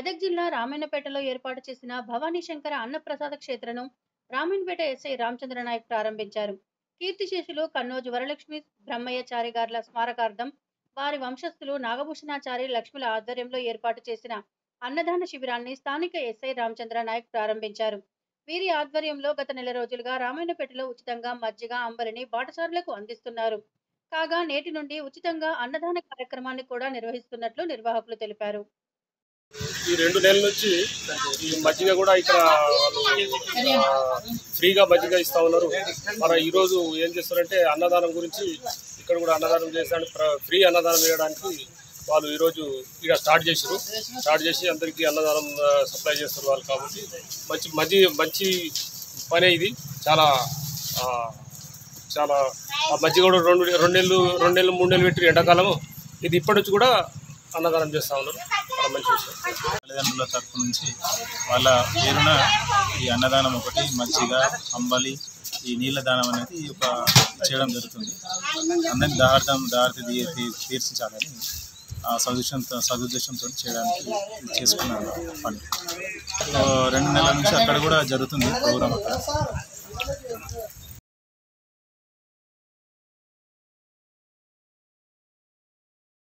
మెదక్ జిల్లా రామాయణపేటలో ఏర్పాటు చేసిన భవానీ శంకర అన్నప్రసాద క్షేత్రను రామాయణపేట ఎస్ఐ రామచంద్ర నాయక్ ప్రారంభించారు. కీర్తిశేషులు కన్నోజు వరలక్ష్మి బ్రహ్మయ్యచారి గార్ల స్మారకార్థం వారి వంశస్థులు నాగభూషణాచారి లక్ష్ముల ఆధ్వర్యంలో ఏర్పాటు చేసిన అన్నదాన శిబిరాన్ని స్థానిక ఎస్ఐ రామచంద్ర నాయక్ ప్రారంభించారు. వీరి ఆధ్వర్యంలో గత నెల రోజులుగా రామాయణపేటలో ఉచితంగా మజ్జిగ అంబలిని బాటసారులకు అందిస్తున్నారు. కాగా నేటి నుండి ఉచితంగా అన్నదాన కార్యక్రమాన్ని కూడా నిర్వహిస్తున్నట్లు నిర్వాహకులు తెలిపారు. ఈ రెండు నెలల నుంచి ఈ మజ్జిగ కూడా ఇక్కడ వాళ్ళు ఫ్రీగా మజ్జిగ ఇస్తా ఉన్నారు. మన ఈరోజు ఏం చేస్తారంటే అన్నదానం గురించి ఇక్కడ కూడా అన్నదానం చేసడానికి ఫ్రీ అన్నదానం చేయడానికి వాళ్ళు ఈరోజు ఇక్కడ స్టార్ట్ చేశారు. స్టార్ట్ చేసి అందరికీ అన్నదానం సప్లై చేస్తారు వాళ్ళు కాబట్టి. మంచి మంచి మంచి పని ఇది. చాలా చాలా ఆ మజ్జిగ కూడా రెండు రెండు నెలలు రెండు నెలలు మూడు నెలలు పెట్టి ఎండాకాలము. ఇది ఇప్పటి నుంచి కూడా అన్నదానం చేస్తూ ఉన్నారు. చాలా మంచి విషయం తల్లిదండ్రుల తరపు నుంచి వాళ్ళ పేరున ఈ అన్నదానం ఒకటి మజ్జిగ అంబలి ఈ నీళ్ళ దానం అనేది ఒక చేయడం జరుగుతుంది. అందరినీ దాహార్థం దారిత తీర్చించాలని సదుద్దేశంతో సదుద్దేశంతో చేయడానికి చేసుకున్నాను పని. రెండు నెలల నుంచి అక్కడ కూడా జరుగుతుంది ప్రోగ్రామ్ అక్కడ.